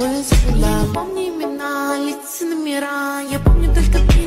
Болен за имена, лица номера. Я помню только ты.